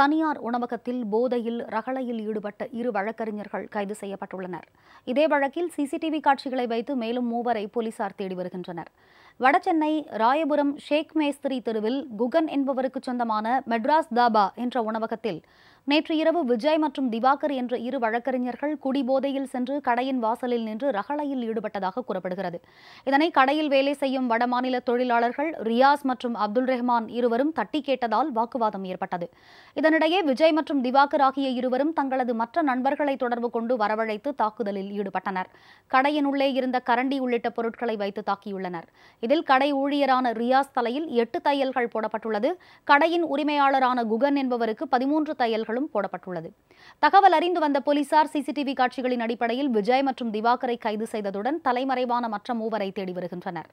தனியார் உணவகத்தில் போதையில் ரகளையில் ஈடுபட்ட இரு வழக்கறிஞர்கள் கைது செய்யப்பட்டுள்ளனர். இதே வழக்கில் சிசிடிவி காட்சிகளை வைத்து மேலும் மூவரை போலீசார் தேடி வருகின்றனர். வடசென்னை ராயபுரம் ஷேக் மேஸ்திரி தெருவில் குகன் என்பவருக்கு சொந்தமான மெட்ராஸ் தாபா என்ற உணவகத்தில் நேற்று இரவு விஜய் மற்றும் திவாகர் என்ற இரு வழக்கறிஞர்கள் குடிபோதையில் சென்று கடையின் வாசலில் நின்று ரகளையில் ஈடுபட்டதாக கூறப்படுகிறது. இதனை கடையில் வேலை செய்யும் வடமாநில தொழிலாளர்கள் ரியாஸ் மற்றும் அப்துல் ரஹ்மான் இருவரும் தட்டி கேட்டதால் வாக்குவாதம் ஏற்பட்டது. இதனிடையே விஜய் மற்றும் திவாகர் ஆகிய இருவரும் தங்களது மற்ற நண்பர்களை தொடர்பு கொண்டு வரவழைத்து தாக்குதலில் ஈடுபட்டனர். கடையின் உள்ளே இருந்த கரண்டி உள்ளிட்ட பொருட்களை வைத்து தாக்கியுள்ளனர். இதில் கடை ஊழியரான ரியாஸ் தலையில் எட்டு தையல்கள் போடப்பட்டுள்ளது. கடையின் உரிமையாளரான குகன் என்பவருக்கு பதிமூன்று தையல்களும் போடப்பட்டுள்ளது. தகவல் அறிந்து வந்த போலீசார் சிசிடிவி காட்சிகளின் அடிப்படையில் விஜய் மற்றும் திவாகரை கைது செய்ததுடன் தலைமறைவான மற்ற மூவரை தேடி வருகின்றனர்.